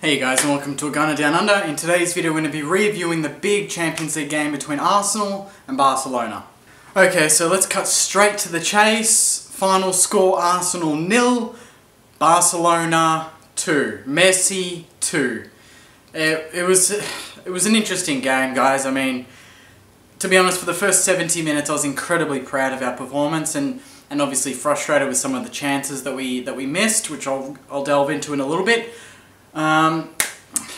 Hey guys and welcome to A Gunner Down Under. In today's video we're going to be reviewing the big Champions League game between Arsenal and Barcelona. Okay, so let's cut straight to the chase. Final score Arsenal nil, Barcelona 2. Messi 2. It, it, was, it was an interesting game guys. I mean, to be honest, for the first 70 minutes I was incredibly proud of our performance and and obviously frustrated with some of the chances that we that we missed, which I'll, I'll delve into in a little bit. Um,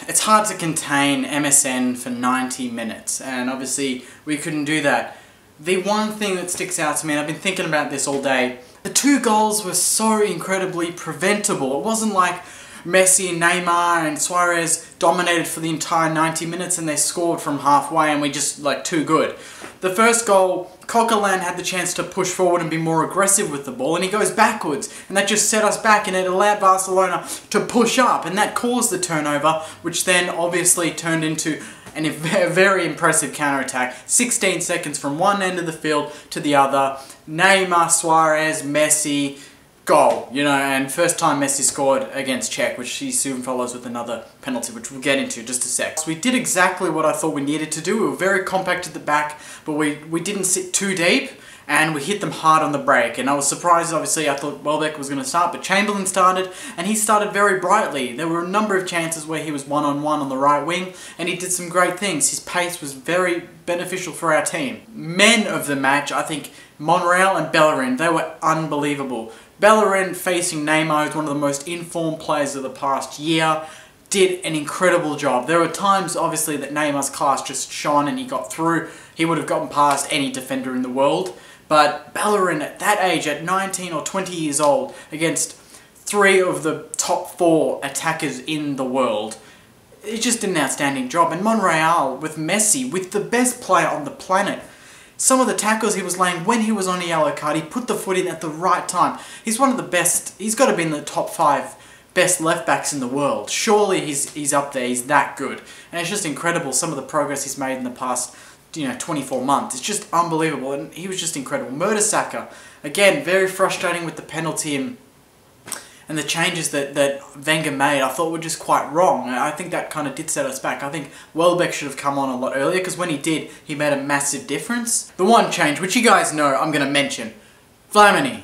it's hard to contain MSN for 90 minutes, and obviously we couldn't do that. The one thing that sticks out to me, and I've been thinking about this all day, the two goals were so incredibly preventable. It wasn't like Messi Neymar and Suarez dominated for the entire 90 minutes and they scored from halfway and we just like too good. The first goal, Coquelin had the chance to push forward and be more aggressive with the ball and he goes backwards and that just set us back and it allowed Barcelona to push up and that caused the turnover which then obviously turned into and a very impressive counter-attack. 16 seconds from one end of the field to the other. Neymar, Suarez, Messi, goal, you know, and first time Messi scored against Cech, which he soon follows with another penalty, which we'll get into just a sec. So we did exactly what I thought we needed to do. We were very compact at the back, but we, we didn't sit too deep, and we hit them hard on the break. And I was surprised, obviously, I thought Welbeck was going to start, but Chamberlain started, and he started very brightly. There were a number of chances where he was one-on-one -on, -one on the right wing, and he did some great things. His pace was very beneficial for our team. Men of the match, I think Monreal and Bellerin, they were unbelievable. Bellerin facing Neymar, who's one of the most informed players of the past year, did an incredible job. There were times, obviously, that Neymar's class just shone and he got through. He would have gotten past any defender in the world. But Bellerin, at that age, at 19 or 20 years old, against three of the top four attackers in the world, he just did an outstanding job. And Monreal, with Messi, with the best player on the planet, some of the tackles he was laying when he was on a yellow card, he put the foot in at the right time. He's one of the best, he's got to be in the top five best left backs in the world. Surely he's, he's up there, he's that good. And it's just incredible some of the progress he's made in the past you know, 24 months. It's just unbelievable, and he was just incredible. Mertesacker, again, very frustrating with the penalty and and the changes that, that Wenger made I thought were just quite wrong. I think that kind of did set us back. I think Welbeck should have come on a lot earlier because when he did, he made a massive difference. The one change, which you guys know I'm going to mention, Flamini.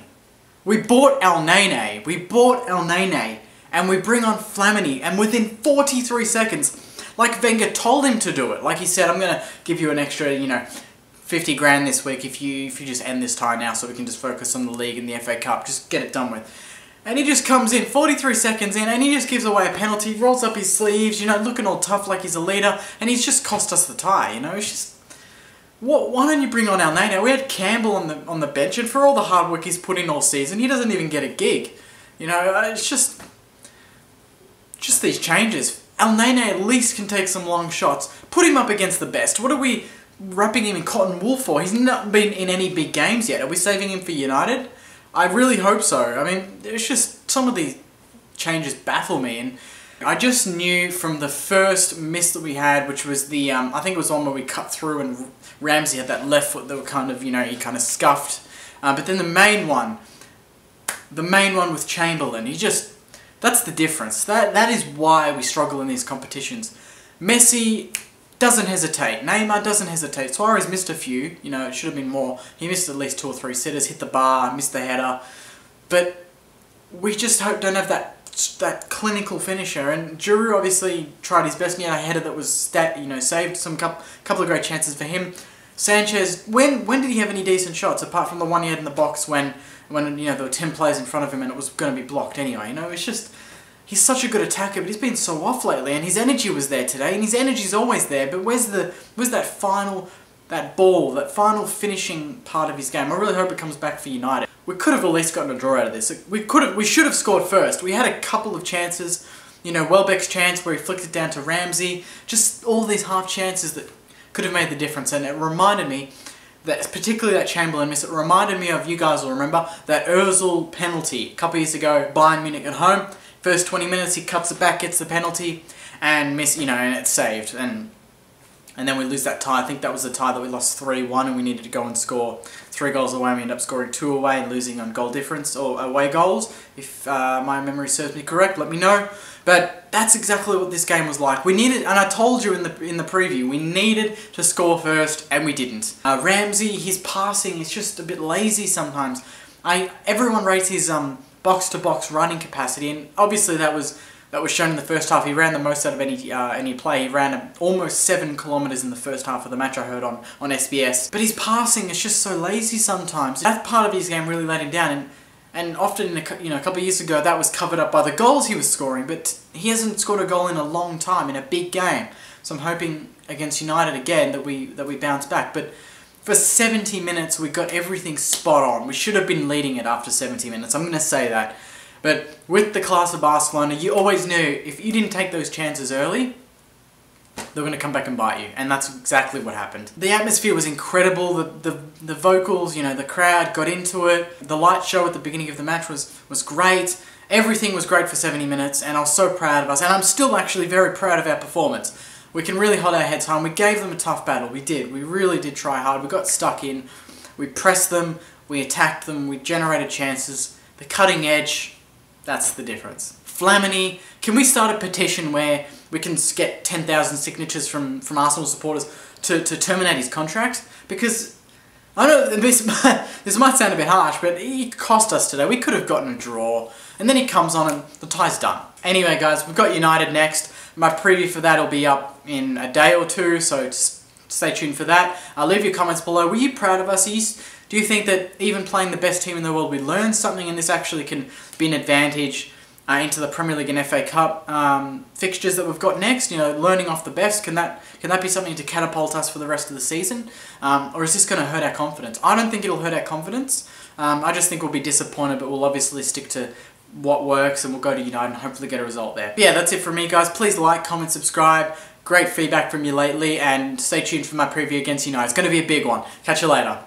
We bought Elneny. We bought Elneny and we bring on Flamini and within 43 seconds, like Wenger told him to do it. Like he said, I'm going to give you an extra, you know, 50 grand this week if you if you just end this tie now so we can just focus on the league and the FA Cup. Just get it done with. And he just comes in 43 seconds in and he just gives away a penalty, rolls up his sleeves, you know, looking all tough like he's a leader, and he's just cost us the tie, you know, it's just... What, why don't you bring on Elneny? We had Campbell on the on the bench, and for all the hard work he's put in all season, he doesn't even get a gig. You know, uh, it's just... Just these changes. Elneny at least can take some long shots. Put him up against the best. What are we wrapping him in cotton wool for? He's not been in any big games yet. Are we saving him for United? I really hope so. I mean, it's just some of these changes baffle me, and I just knew from the first miss that we had, which was the, um, I think it was one where we cut through and Ramsey had that left foot that were kind of, you know, he kind of scuffed. Uh, but then the main one, the main one with Chamberlain, he just, that's the difference. That That is why we struggle in these competitions. Messi, doesn't hesitate. Neymar doesn't hesitate. Suarez missed a few. You know, it should have been more. He missed at least two or three sitters, hit the bar, missed the header. But we just hope don't have that that clinical finisher. And Giroud obviously tried his best. He had a header that was stat, you know, saved some couple, couple of great chances for him. Sanchez, when when did he have any decent shots apart from the one he had in the box when when you know there were ten players in front of him and it was going to be blocked anyway? You know, it's just he's such a good attacker, but he's been so off lately, and his energy was there today, and his energy's always there, but where's the where's that final that ball, that final finishing part of his game? I really hope it comes back for United. We could have at least gotten a draw out of this. We could have, we should have scored first. We had a couple of chances, you know, Welbeck's chance where he flicked it down to Ramsey, just all these half chances that could have made the difference, and it reminded me that particularly that Chamberlain miss, it reminded me of, you guys will remember, that Ozil penalty a couple years ago, Bayern Munich at home. First 20 minutes, he cuts it back, gets the penalty, and miss, you know, and it's saved. And and then we lose that tie. I think that was the tie that we lost 3-1 and we needed to go and score three goals away we end up scoring two away and losing on goal difference or away goals. If uh, my memory serves me correct, let me know. But that's exactly what this game was like. We needed, and I told you in the in the preview, we needed to score first and we didn't. Uh, Ramsey, his passing is just a bit lazy sometimes. I Everyone rates his um, box-to-box running capacity and obviously that was that was shown in the first half. He ran the most out of any uh, any play. He ran almost seven kilometers in the first half of the match. I heard on on SBS. But his passing is just so lazy sometimes. That part of his game really let him down. And and often, a, you know, a couple of years ago, that was covered up by the goals he was scoring. But he hasn't scored a goal in a long time in a big game. So I'm hoping against United again that we that we bounce back. But for 70 minutes, we got everything spot on. We should have been leading it after 70 minutes. I'm going to say that. But with the class of Barcelona, you always knew if you didn't take those chances early, they're going to come back and bite you. And that's exactly what happened. The atmosphere was incredible. The, the, the vocals, you know, the crowd got into it. The light show at the beginning of the match was, was great. Everything was great for 70 minutes, and I was so proud of us. And I'm still actually very proud of our performance. We can really hold our heads high, and we gave them a tough battle. We did. We really did try hard. We got stuck in. We pressed them. We attacked them. We generated chances. The cutting edge, that's the difference. Flamini, can we start a petition where we can get 10,000 signatures from, from Arsenal supporters to, to terminate his contract? Because, I know this, this might sound a bit harsh, but he cost us today. We could have gotten a draw. And then he comes on and the tie's done. Anyway, guys, we've got United next. My preview for that will be up in a day or two, so stay tuned for that. I'll leave your comments below. Were you proud of us? Do you think that even playing the best team in the world, we learned something and this actually can be an advantage uh, into the Premier League and FA Cup um, fixtures that we've got next? You know, learning off the best, can that can that be something to catapult us for the rest of the season? Um, or is this going to hurt our confidence? I don't think it'll hurt our confidence. Um, I just think we'll be disappointed, but we'll obviously stick to what works and we'll go to United and hopefully get a result there. But yeah, that's it from me, guys. Please like, comment, subscribe. Great feedback from you lately, and stay tuned for my preview against United. It's going to be a big one. Catch you later.